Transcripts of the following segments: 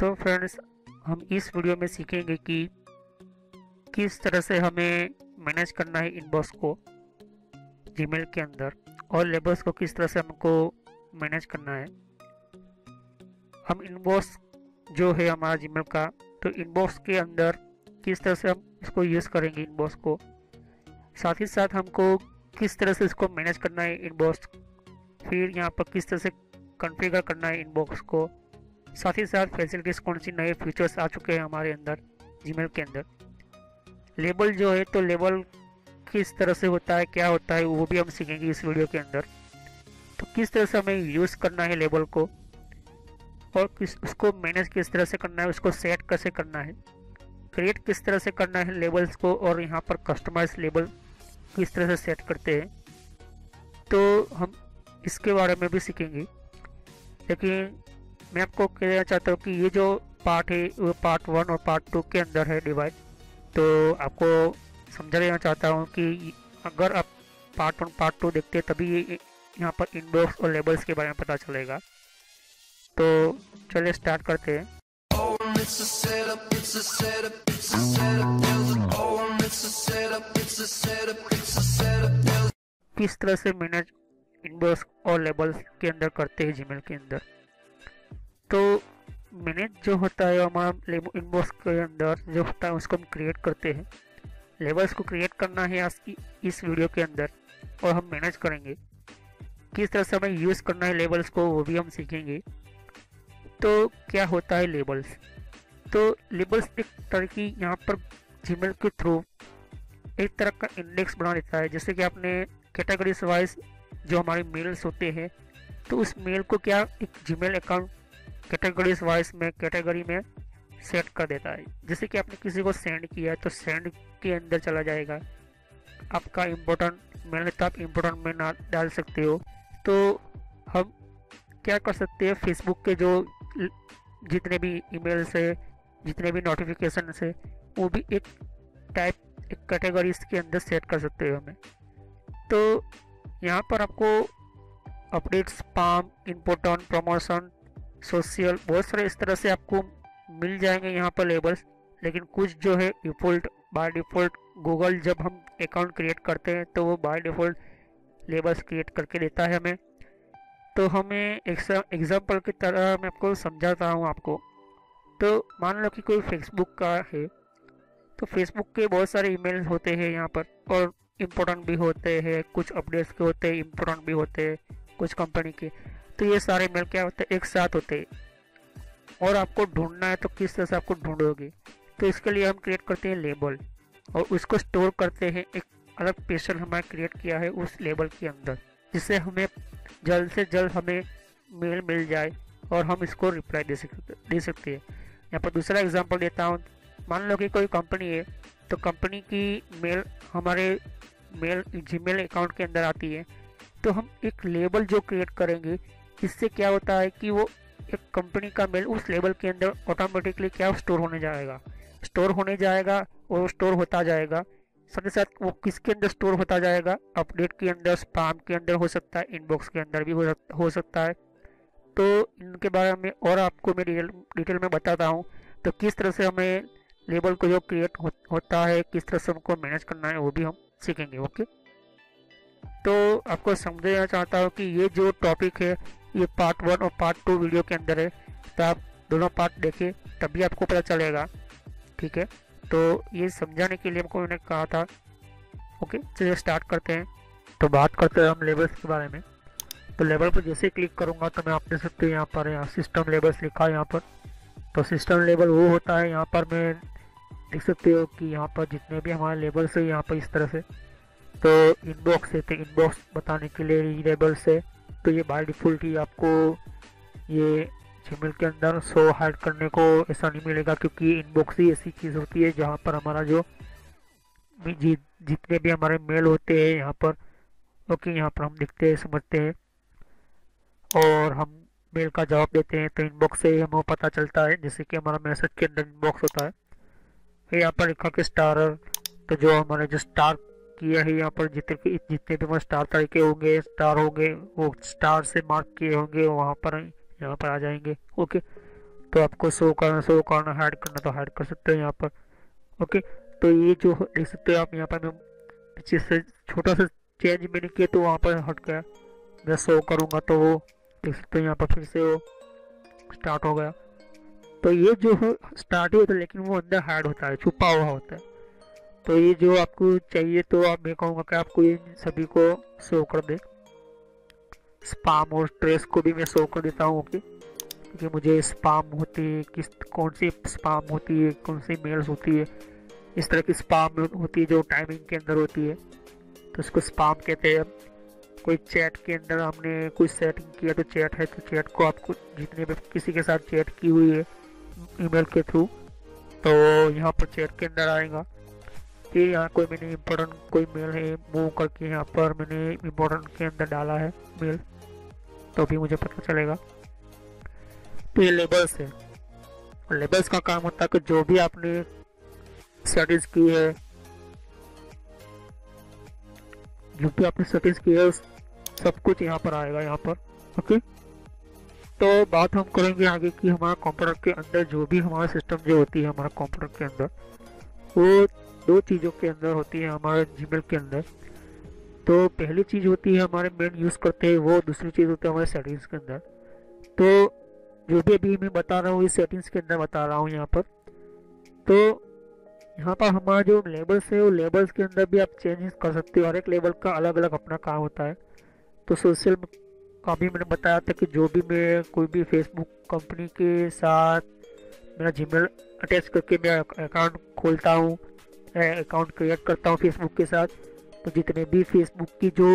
तो फ्रेंड्स हम इस वीडियो में सीखेंगे कि किस तरह से हमें मैनेज करना है इनबॉक्स को जीमेल के अंदर और लेबल्स को किस तरह से हमको मैनेज करना है। हम इनबॉक्स जो है हमारा जीमेल का तो इनबॉक्स के अंदर किस तरह से हम इसको यूज़ करेंगे इनबॉक्स को। साथ ही साथ हमको किस तरह से इसको मैनेज करना है इनबॉक्स फिर यहाँ पर किस तरह से कॉन्फ़िगर करना है इनबॉक्स को। साथ ही साथ फैसिलिटीज़ कौन सी नए फीचर्स आ चुके हैं हमारे अंदर जीमेल के अंदर। लेबल जो है तो लेबल किस तरह से होता है, क्या होता है, वो भी हम सीखेंगे इस वीडियो के अंदर। तो किस तरह से हमें यूज़ करना है लेबल को, और किस, उसको मैनेज किस तरह से करना है, उसको सेट कैसे करना है क्रिएट किस तरह से करना है लेबल्स को, और यहाँ पर कस्टमाइज लेबल किस तरह से सेट करते हैं तो हम इसके बारे में भी सीखेंगे। लेकिन मैं आपको कहना चाहता हूँ कि ये जो पार्ट है, वो पार्ट वन और पार्ट टू के अंदर है डिवाइड तो आपको समझा देना चाहता हूँ कि अगर आप पार्ट वन, पार्ट टू देखते हैं, तभी यहाँ पर इनबॉक्स और लेबल्स के बारे में पता चलेगा। तो चलिए स्टार्ट करते हैं। किस तरह से मैनेज इनबॉक्स और लेबल्स के अंदर करते हैं जीमेल के अंदर? तो मैनेज जो होता है हमारा इनबॉक्स के अंदर जो होता है, उसको हम क्रिएट करते हैं। लेबल्स को क्रिएट करना है आज की, इस वीडियो के अंदर, और हम मैनेज करेंगे। किस तरह से हमें यूज़ करना है लेबल्स को, वो भी हम सीखेंगे। तो क्या होता है लेबल्स तो लेबल्स एक तरह की यहाँ पर जीमेल के थ्रू एक तरह का इंडेक्स बना देता है। जैसे कि आपने कैटेगरीज वाइज जो हमारे मेल्स होते हैं तो उस मेल को क्या एक जीमेल अकाउंट कैटेगरीज वाइज में कैटेगरी में सेट कर देता है। जैसे कि आपने किसी को सेंड किया है तो सेंड के अंदर चला जाएगा। आपका इम्पोर्टेंट मेल तो आप इम्पोर्टेंट में ना डाल सकते हो। तो हम क्या कर सकते हैं फेसबुक के जो जितने भी ईमेल्स है, जितने भी नोटिफिकेशन है, वो भी एक टाइप एक कैटेगरीज के अंदर सेट कर सकते हो हमें। तो यहाँ पर आपको updates palm important promotion social, बहुत सारे इस तरह से आपको मिल जाएँगे यहाँ पर लेबल्स लेकिन कुछ जो है डिफ़ॉल्ट बाय डिफ़ॉल्ट गूगल जब हम अकाउंट क्रिएट करते हैं तो वो बाय डिफ़ॉल्ट लेबल्स क्रिएट करके देता है हमें। तो हमें एग्ज़ाम्पल की तरह मैं आपको समझाता हूँ आपको। तो मान लो कि कोई फेसबुक का है तो फेसबुक के बहुत सारे ईमेल होते हैं यहाँ पर, और इम्पोर्टेंट भी होते हैं, कुछ अपडेट्स के होते हैं इम्पोर्टेंट भी होते हैं, कुछ कंपनी के। तो ये सारे मेल क्या होते हैं एक साथ होते हैं। और आपको ढूंढना है तो किस तरह से आपको ढूंढोगे। तो इसके लिए हम क्रिएट करते हैं लेबल और उसको स्टोर करते हैं एक अलग पेशल हमारे क्रिएट किया है उस लेबल के अंदर, जिससे हमें जल्द से जल्द हमें मेल मिल जाए और हम इसको रिप्लाई दे सकते दे सकते हैं। यहाँ पर दूसरा एग्जांपल देता हूँ। मान लो कि कोई कंपनी है तो कंपनी की मेल हमारे मेल जीमेल अकाउंट के अंदर आती है। तो हम एक लेबल जो क्रिएट करेंगे इससे क्या होता है कि वो एक कंपनी का मेल उस लेवल के अंदर ऑटोमेटिकली क्या स्टोर होने जाएगा? स्टोर होने जाएगा और स्टोर होता जाएगा। साथ ही साथ वो किसके अंदर स्टोर होता जाएगा? अपडेट के अंदर स्पाम के अंदर हो सकता है इनबॉक्स के अंदर भी हो, सकता है। तो इनके बारे में और आपको मैं डिटेल डिटेल में बताता हूँ। तो किस तरह से हमें लेबल को जो क्रिएट हो, होता है किस तरह से हमको मैनेज करना है वो भी हम सीखेंगे ओके तो आपको समझना चाहता हूँ कि ये जो टॉपिक है ये पार्ट वन और पार्ट टू वीडियो के अंदर है तो आप दोनों पार्ट देखिए तभी आपको पता चलेगा। ठीक है? तो ये समझाने के लिए हमको मैंने कहा था। ओके चलिए स्टार्ट करते हैं। तो बात करते हैं हम लेबल्स के बारे में। तो लेबल पर जैसे क्लिक करूँगा तो मैं आप देख सकते हैं यहाँ पर यहाँ सिस्टम लेबल्स लिखा है यहाँ पर। तो सिस्टम लेबल वो होता है, यहाँ पर मैं देख सकते हो कि यहाँ पर जितने भी हमारे लेबल्स है, यहाँ पर इस तरह से। तो इनबॉक्स है तो इनबॉक्स बताने के लिए लेबल्स है। तो ये बाय डिफ़ॉल्ट ही आपको ये जीमेल के अंदर सो हाइड करने को ऐसा नहीं मिलेगा क्योंकि इनबॉक्स ही ऐसी चीज़ होती है जहाँ पर हमारा जो जी, जितने भी हमारे मेल होते हैं यहाँ पर ओके यहाँ पर हम लिखते हैं, समझते हैं। और हम मेल का जवाब देते हैं तो इनबॉक्स से हमें पता चलता है, जैसे कि हमारा मैसेज के अंदर इनबॉक्स होता है। यहाँ पर लिखा कि स्टार तो जो हमारे जो स्टार किया है यहाँ पर, जितने जितने भी वहाँ स्टार तरीके होंगे स्टार होंगे, वो स्टार से मार्क किए होंगे वहाँ पर, यहाँ पर आ जाएँगे। ओके तो आपको शो करना शो करना हाइड करना तो हाइड कर सकते हो यहाँ पर। ओके तो ये जो देख सकते हो आप यहाँ पर मैं पीछे से छोटा सा चेंज मैंने किया तो वहाँ पर हट गया। मैं शो करूँगा तो वो, देख सकते हो यहाँ पर फिर से वो स्टार्ट हो गया। तो ये जो है स्टार्ट ही होता है, लेकिन वो अंदर हाइड होता है, छुपा हुआ होता है। तो ये जो आपको चाहिए तो आप मैं कहूँगा कि आपको इन सभी को शो कर दे। स्पाम और ट्रेस को भी मैं शो कर देता हूँ ओके क्योंकि मुझे स्पाम होती है, किस, कौन सी स्पाम होती है, कौन सी मेल्स होती है, इस तरह की स्पाम होती है जो टाइमिंग के अंदर होती है। तो उसको स्पाम कहते हैं। कोई चैट के अंदर हमने कोई सेटिंग किया तो चैट है तो चैट को आपको जितने भी किसी के साथ चैट की हुई है ईमेल के थ्रू तो यहाँ पर चैट के अंदर आएगा। फिर यहाँ कोई मैंने इम्पोर्टेंट कोई मेल है मूव करके यहाँ पर मैंने इम्पोर्टेंट के अंदर डाला है मेल तो भी मुझे पता चलेगा। तो ये लेबल्स है। लेबल्स का काम होता है कि जो भी आपने सेटिंग्स की है, जो भी आपने सेटिंग्स की है, सब कुछ यहाँ पर आएगा यहाँ पर ओके तो बात हम करेंगे आगे कि हमारा कंप्यूटर के अंदर जो भी हमारा सिस्टम जो होती है हमारा कंप्यूटर के अंदर, वो दो चीज़ों के अंदर होती है हमारे जीमेल के अंदर। तो पहली चीज़ होती है हमारे मेन यूज़ करते हैं, वो दूसरी चीज़ होती है हमारे सेटिंग्स के अंदर। तो जो भी अभी मैं बता रहा हूँ, इस सेटिंग्स के अंदर बता रहा हूँ यहाँ पर। तो यहाँ पर हमारा जो लेबल्स है, वो लेबल्स के अंदर भी आप चेंजेस कर सकते हो। हर एक लेबल का अलग अलग अपना काम होता है। तो सोशल का भी मैंने बताया था कि जो भी मैं कोई भी फेसबुक कंपनी के साथ मेरा जीमेल अटैच करके मैं अकाउंट खोलता हूँ अकाउंट क्रिएट करता हूँ फेसबुक के साथ तो जितने भी फेसबुक की जो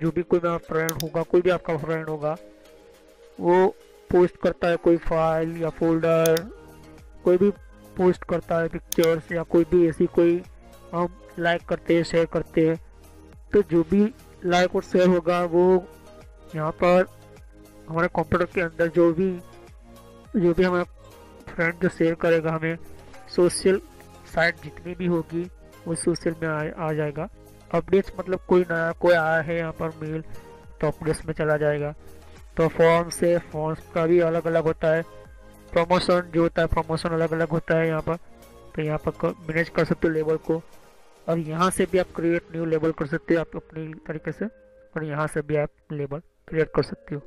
जो भी कोई मेरा फ्रेंड होगा, कोई भी आपका फ्रेंड होगा, वो पोस्ट करता है कोई फ़ाइल या फोल्डर कोई भी पोस्ट करता है पिक्चर्स या कोई भी ऐसी कोई हम लाइक करते हैं शेयर करते हैं तो जो भी लाइक और शेयर होगा, वो यहाँ पर हमारे कंप्यूटर के अंदर जो भी जो भी हमारा फ्रेंड जो शेयर करेगा हमें सोशल साइट जितनी भी होगी वो सोशल में आ, आ जाएगा। अपडेट्स मतलब कोई नया कोई आया है यहाँ पर मेल तो अपडेट्स में चला जाएगा। तो फॉर्म से फॉर्म्स का भी अलग अलग होता है। प्रमोशन जो होता है प्रमोशन अलग अलग होता है यहाँ पर। तो यहाँ पर मैनेज कर सकते हो लेबल को। और यहाँ से भी आप क्रिएट न्यू लेबल कर सकते हो आप अपनी तरीके से। और यहाँ से भी आप लेबल क्रिएट कर सकते हो।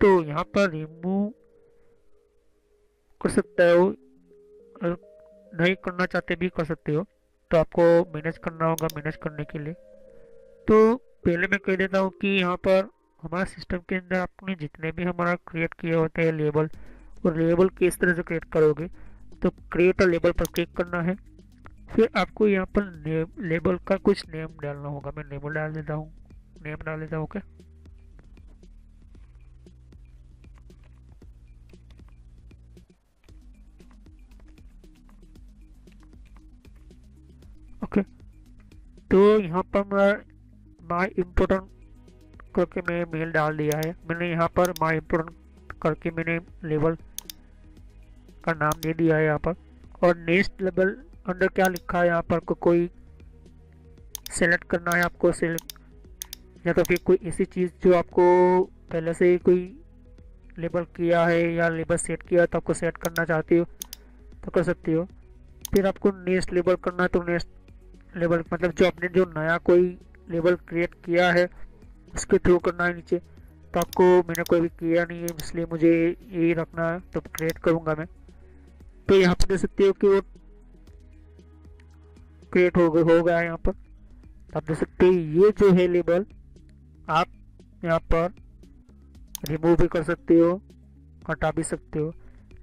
तो यहाँ पर रिमूव कर सकते हो नहीं करना चाहते भी कर सकते हो तो आपको मैनेज करना होगा मैनेज करने के लिए। तो पहले मैं कह देता हूँ कि यहाँ पर हमारा सिस्टम के अंदर आपने जितने भी हमारा क्रिएट किए होते हैं लेबल और लेबल किस तरह से क्रिएट करोगे तो क्रिएट लेबल पर क्लिक करना है। फिर आपको यहाँ पर लेबल का कुछ नेम डालना होगा। मैं लेबल डाल देता हूँ। नेम डाल देता हूँ ओके ओके तो यहाँ पर मैं माई इम्पोर्टेंट करके मैं मेल डाल दिया है। मैंने यहाँ पर माई इम्पोर्टेंट करके मैंने लेवल का नाम दे दिया है यहाँ पर। और नेक्स्ट लेवल अंडर क्या लिखा है यहाँ पर? को कोई सेलेक्ट करना है आपको सेलेक्ट या तो फिर कोई ऐसी चीज़ जो आपको पहले से ही कोई लेबल किया है या लेबल सेट किया है तो आपको सेट करना चाहती हो तो कर सकती हो। फिर आपको नेक्स्ट लेबल करना है तो नेक्स्ट लेबल मतलब जो आपने जो नया कोई लेबल क्रिएट किया है, उसके थ्रू करना है नीचे तो आपको मैंने कोई भी किया नहीं है, इसलिए मुझे यही रखना है तो क्रिएट करूँगा मैं। तो यहाँ पर देख सकते हो कि वो क्रिएट हो गया हो गया यहाँ पर। आप देख सकते हो, ये जो है लेबल आप यहाँ पर रिमूव भी कर सकते हो, हटा भी सकते हो,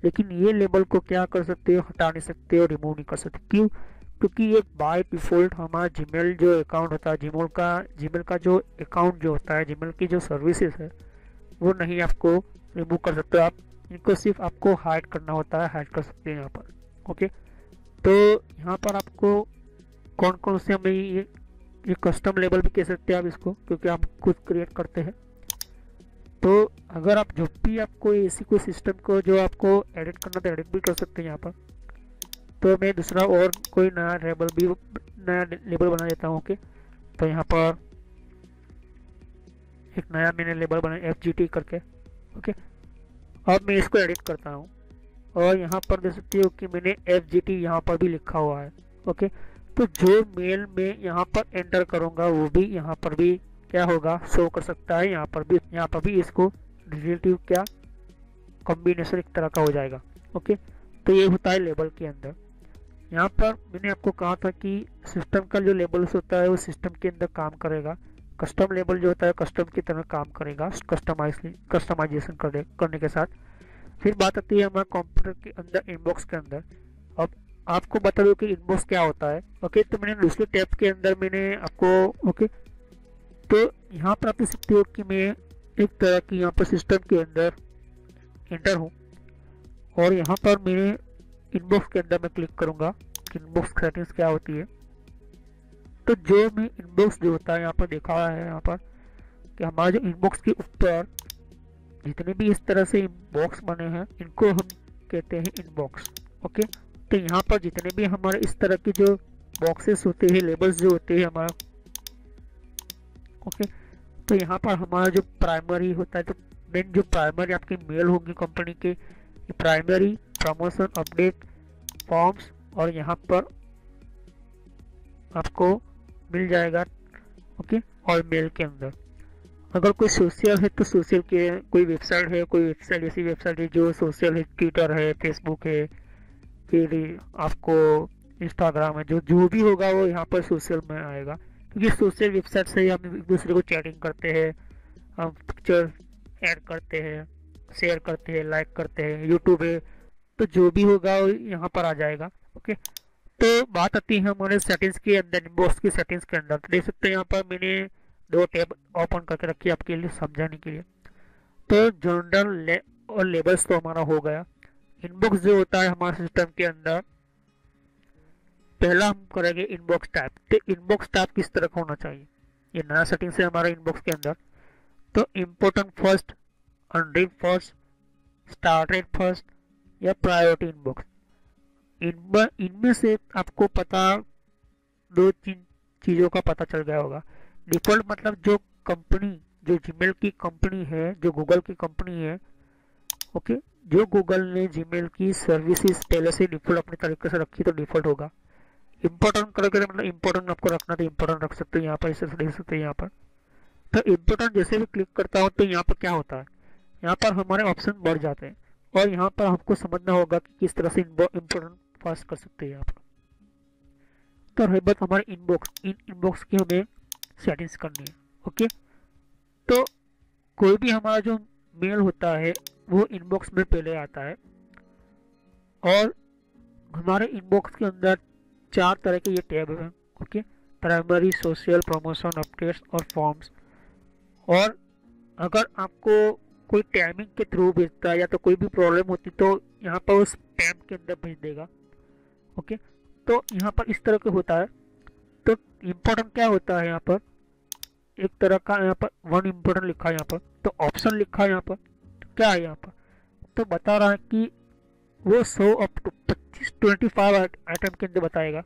लेकिन ये लेबल को क्या कर सकते हो, हटा नहीं सकते हो रिमूव नहीं कर सकते। क्यों? क्योंकि ये बाय डिफ़ॉल्ट हमारा जीमेल जो अकाउंट होता है जीमेल का जीमेल का जो अकाउंट जो होता है जीमेल की जो सर्विसेज़ है, वो नहीं आपको रिमूव कर सकते आप, इनको सिर्फ़ आपको हाइड करना होता है हाइड कर सकते हैं यहाँ पर ओके तो यहाँ पर आपको कौन कौन से हमें ये ये कस्टम लेबल भी कह सकते हैं आप इसको, क्योंकि आप खुद क्रिएट करते हैं। तो अगर आप, जब भी आपको ऐसी कोई सिस्टम को जो आपको एडिट करना तो एडिट भी कर सकते हैं यहाँ पर। तो मैं दूसरा और कोई नया लेबल भी, नया लेबल बना देता हूँ ओके तो यहाँ पर एक नया मैंने लेबल बनाया एफ़ करके ओके अब मैं इसको एडिट करता हूँ। और यहाँ पर देख सकते हो कि मैंने एफ़ जी टी यहाँ पर भी लिखा हुआ है ओके तो जो मेल में यहाँ पर एंटर करूँगा, वो भी यहाँ पर भी क्या होगा? शो कर सकता है, यहाँ पर भी, यहाँ पर भी इसको रिलेटिव क्या? कॉम्बिनेशन एक तरह का हो जाएगा ओके तो ये होता है लेबल के अंदर। यहाँ पर मैंने आपको कहा था कि सिस्टम का जो लेबल्स होता है, वो सिस्टम के अंदर काम करेगा। कस्टम लेबल जो होता है कस्टम की तरह काम करेगा कस्टमाइज कस्टमाइजेशन करने के साथ। फिर बात आती है हमारे कंप्यूटर के अंदर इनबॉक्स के अंदर। अब आपको बता दो कि इनबॉक्स क्या होता है। ओके तो मैंने दूसरे टैब के अंदर मैंने आपको ओके तो यहाँ पर आप देख सकते हो कि मैं एक तरह की यहाँ पर सिस्टम के अंदर एंटर हूँ। और यहाँ पर मेरे इनबॉक्स के अंदर मैं क्लिक करूँगा इनबॉक्स सेटिंग्स क्या होती है। तो जो मैं इनबॉक्स जो होता है, यहाँ पर देखा है यहाँ पर कि हमारे जो इनबॉक्स के ऊपर जितने भी इस तरह से बॉक्स बने हैं, इनको हम कहते हैं इनबॉक्स ओके तो यहाँ पर जितने भी हमारे इस तरह के जो बॉक्सेस होते हैं लेबल्स जो होते हैं हमारा ओके तो यहाँ पर हमारा जो प्राइमरी होता है तो मेन जो प्राइमरी आपकी मेल होगी कंपनी के प्राइमरी प्रमोशन अपडेट फॉर्म्स और यहाँ पर आपको मिल जाएगा ओके और मेल के अंदर। अगर कोई सोशल है तो सोशल के, कोई वेबसाइट है, कोई वेबसाइट ऐसी वेबसाइट है जो सोशल है ट्विटर है फेसबुक है, फिर आपको इंस्टाग्राम है, जो जो भी होगा वो यहाँ पर सोशल में आएगा। क्योंकि सोशल वेबसाइट से ही हम एक दूसरे को चैटिंग करते हैं, हम पिक्चर ऐड करते हैं शेयर करते हैं लाइक करते हैं। यूट्यूब है तो जो भी होगा यहाँ पर आ जाएगा ओके तो बात आती है हमारे सेटिंग्स के अंदर इनबॉक्स की सेटिंग्स के अंदर। तो देख सकते हैं यहाँ पर मैंने दो टैब ओपन करके रखी आपके लिए समझाने के लिए। तो जनरल ले और लेबल्स तो हमारा हो गया। इनबॉक्स जो होता है हमारे सिस्टम के अंदर, पहला हम करेंगे इनबॉक्स टाइप तो इनबॉक्स टाइप किस तरह का होना चाहिए? ये नया सेटिंग है हमारा इनबॉक्स के अंदर। तो important first unread first starred first या प्रायोरिटी इनबॉक्स इनमें इनमें से आपको पता, दो, तीन चीज़ों का पता चल गया होगा। डिफ़ॉल्ट मतलब जो कंपनी जो जीमेल की कंपनी है, जो गूगल की कंपनी है ओके जो गूगल ने जीमेल की सर्विसेज़ पहले से डिफ़ॉल्ट अपने तरीके से रखी तो डिफ़ॉल्ट होगा। इम्पोर्टेंट करोगे मतलब इम्पोर्टेंट आपको रखना तो इम्पोर्टेंट रख सकते हो यहाँ पर, इसे देख सकते हो यहाँ पर। तो इम्पोर्टेंट जैसे भी क्लिक करता हूँ तो यहाँ पर क्या होता है? यहाँ पर हमारे ऑप्शन बढ़ जाते हैं। और यहाँ पर हमको समझना होगा कि किस तरह से इम्पोर्टेंट पास कर सकते हैं आप। तो रही बात हमारे इनबॉक्स इन इनबॉक्स की हमें सेटिंग्स करनी है ओके तो कोई भी हमारा जो मेल होता है, वो इनबॉक्स में पहले आता है। और हमारे इनबॉक्स के अंदर चार तरह के ये टैब हैं okay primary social promotion updates और फॉर्म्स और अगर आपको कोई टाइमिंग के थ्रू भेजता है या तो कोई भी प्रॉब्लम होती तो यहाँ पर उस टैब के अंदर भेज देगा। ओके तो यहाँ पर इस तरह का होता है। तो इम्पोर्टेंट क्या होता है यहाँ पर? एक तरह का यहाँ पर वन इम्पोर्टेंट लिखा है यहाँ पर। तो ऑप्शन लिखा है यहाँ पर। क्या है यहाँ पर? तो बता रहा है कि वो सौ अप टू पच्चीस ट्वेंटी फाइव आइटम के अंदर बताएगा।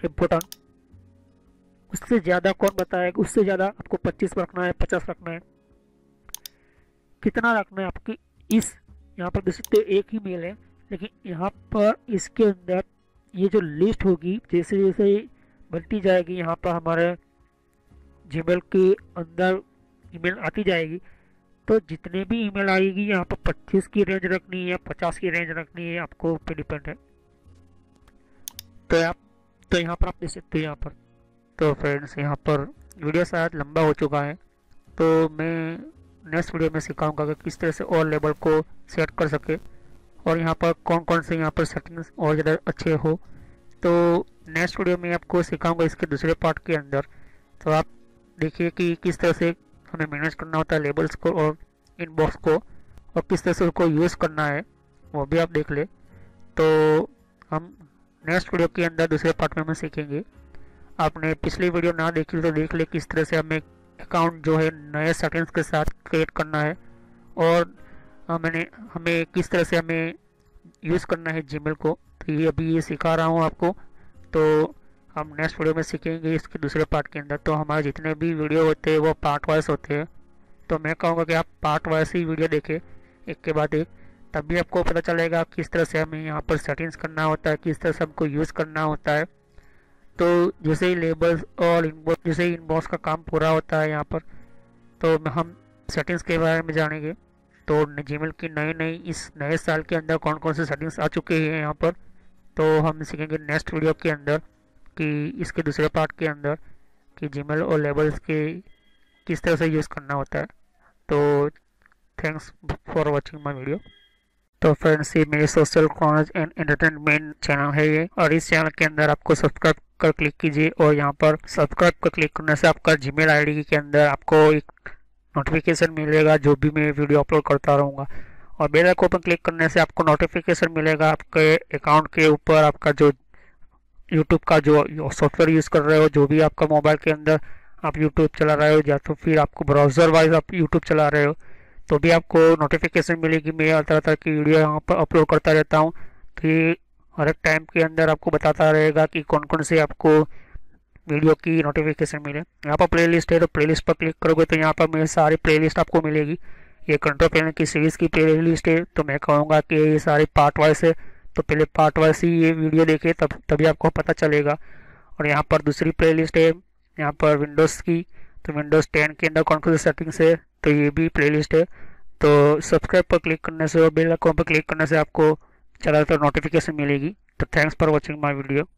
इम्पोर्टेंट उससे ज़्यादा कौन बताएगा? उससे ज़्यादा आपको पच्चीस रखना है, पचास रखना है। कितना रखना है आपकी? इस, यहाँ पर देख सकते हो एक ही मेल है, लेकिन यहाँ पर इसके अंदर ये जो लिस्ट होगी, जैसे जैसे बनती जाएगी, यहाँ पर हमारे जीमेल के अंदर ईमेल आती जाएगी तो जितने भी ईमेल आएगी, यहाँ पर 25 की रेंज रखनी है 50 की रेंज रखनी है, आपको पे डिपेंड है। तो आप तो यहाँ पर आप देख सकते हो यहाँ पर। तो फ्रेंड्स यहाँ पर वीडियो शायद लंबा हो चुका है तो मैं नेक्स्ट वीडियो में सिखाऊँगा कि किस तरह से और लेवल को सेट कर सके और यहाँ पर कौन कौन से यहाँ पर सेटिंग्स और ज़्यादा अच्छे हो। तो नेक्स्ट वीडियो में आपको सिखाऊँगा इसके दूसरे पार्ट के अंदर। तो आप देखिए कि किस तरह से हमें मैनेज करना होता है लेबल्स को और इनबॉक्स को और किस तरह से उसको यूज़ करना है, वो भी आप देख ले। तो हम नेक्स्ट वीडियो के अंदर दूसरे पार्ट में हम सीखेंगे। आपने पिछली वीडियो ना देखी तो देख ले किस तरह से हमें अकाउंट जो है नए सेटिंग्स के साथ क्रिएट करना है। और मैंने हमें किस तरह से हमें यूज़ करना है जीमेल को तो ये अभी ये सिखा रहा हूँ आपको। तो हम नेक्स्ट वीडियो में सीखेंगे इसके दूसरे पार्ट के अंदर। तो हमारे जितने भी वीडियो होते हैं, वो पार्ट वाइज होते हैं। तो मैं कहूँगा कि आप पार्ट वाइज ही वीडियो देखें, एक के बाद एक। तभी आपको पता चलेगा किस तरह से हमें यहाँ पर सेटिंग्स करना होता है, किस तरह से हमको यूज़ करना होता है। तो जैसे ही लेबल्स और इनबॉक्स जैसे ही इनबॉक्स का काम पूरा होता है यहाँ पर तो हम सेटिंग्स के बारे में जानेंगे। तो जीमेल की नई नई इस नए साल के अंदर कौन कौन से सेटिंग्स आ चुके हैं यहाँ पर तो हम सीखेंगे नेक्स्ट वीडियो के अंदर कि इसके दूसरे पार्ट के अंदर कि जीमेल और लेबल्स के किस तरह से यूज़ करना होता है। तो thanks for watching my video तो फ्रेंड्स ये मेरे social college and entertainment channel है ये। और इस चैनल के अंदर आपको सब्सक्राइब कर क्लिक कीजिए और यहाँ पर सब्सक्राइब कर क्लिक करने से आपका जीमेल आईडी के अंदर आपको एक नोटिफिकेशन मिलेगा, जो भी मैं वीडियो अपलोड करता रहूँगा। और बेल आइकन पर क्लिक करने से आपको नोटिफिकेशन मिलेगा आपके अकाउंट के ऊपर, आपका जो यूट्यूब का जो सॉफ्टवेयर यूज़ कर रहे हो, जो भी आपका मोबाइल के अंदर आप यूट्यूब चला रहे हो, या तो फिर आपको ब्राउज़र वाइज आप यूट्यूब चला रहे हो तो भी आपको नोटिफिकेशन मिलेगी। मैं तरह तरह की वीडियो यहाँ पर अपलोड करता रहता हूँ। कि हर एक टाइम के अंदर आपको बताता रहेगा कि कौन कौन से आपको वीडियो की नोटिफिकेशन मिले। यहाँ पर प्लेलिस्ट है तो प्लेलिस्ट पर क्लिक करोगे तो यहाँ पर मेरी सारी प्लेलिस्ट आपको मिलेगी। ये कंट्रोल पैनल की सीरीज़ की प्लेलिस्ट है तो मैं कहूँगा कि ये सारी पार्ट वाइज है। तो पहले पार्ट वाइज ही ये वीडियो देखे तब, तभी आपको पता चलेगा। और यहाँ पर दूसरी प्लेलिस्ट है, यहाँ पर विंडोज़ की। तो विंडोज़ टेन के अंदर कौन कौन सी सेटिंग्स है तो ये भी प्लेलिस्ट है। तो सब्सक्राइब पर क्लिक करने से और बेल आइकॉन पर क्लिक करने से आपको ज़्यादातर नोटिफिकेशन मिलेगी। तो thanks for watching my video